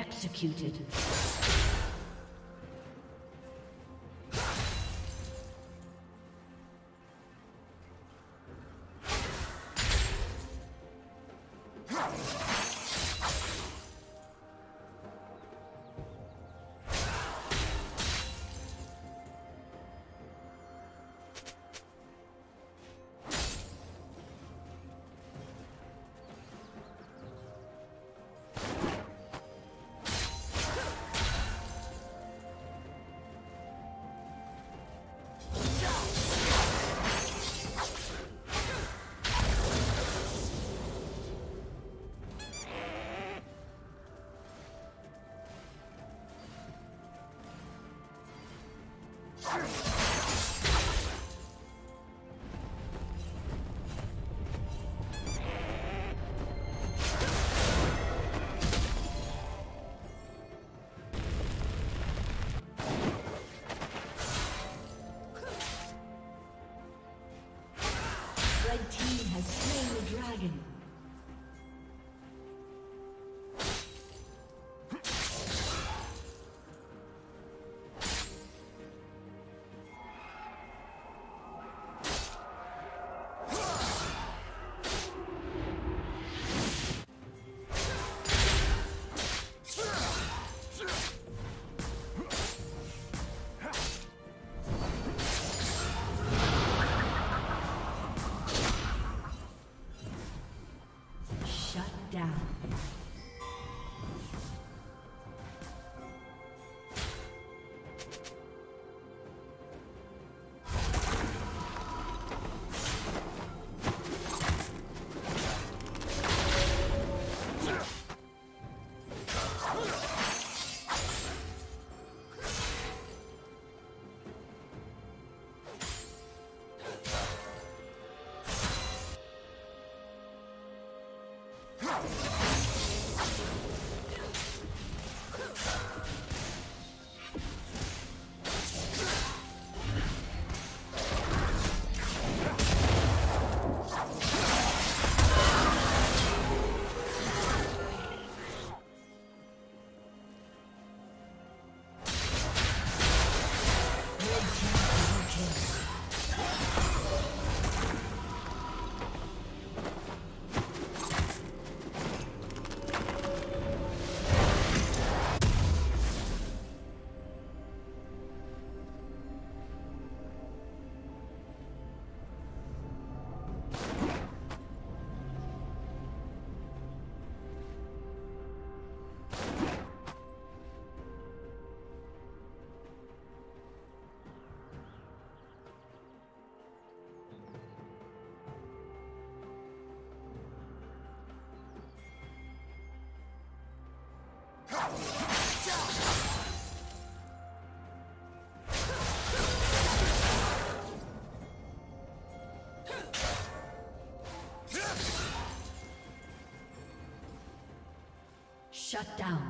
executed. Shut down.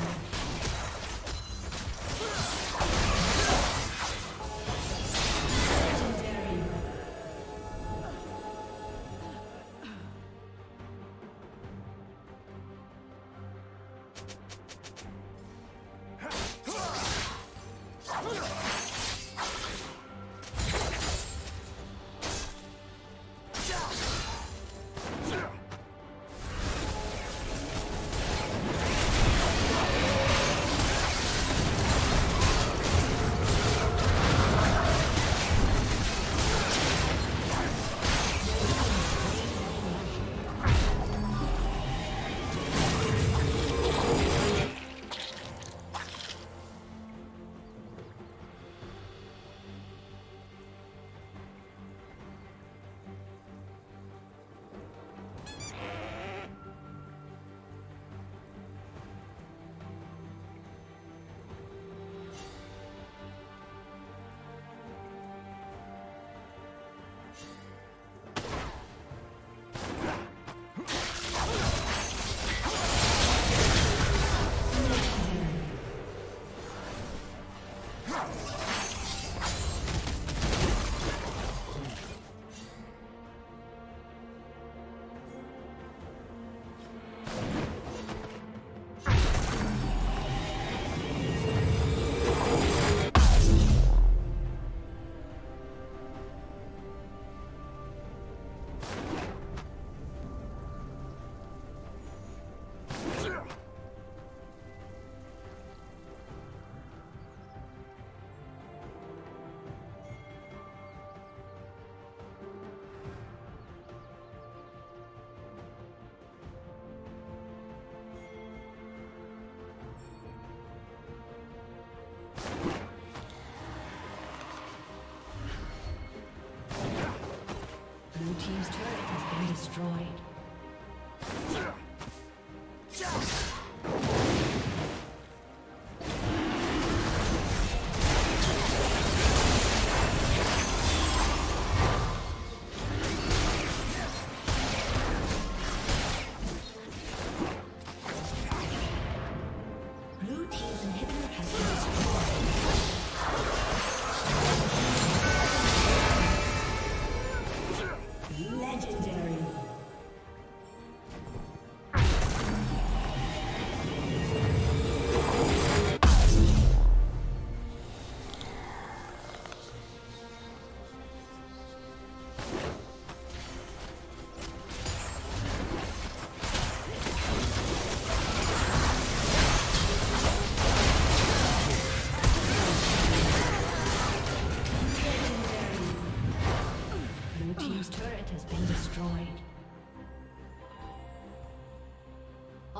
Legendary.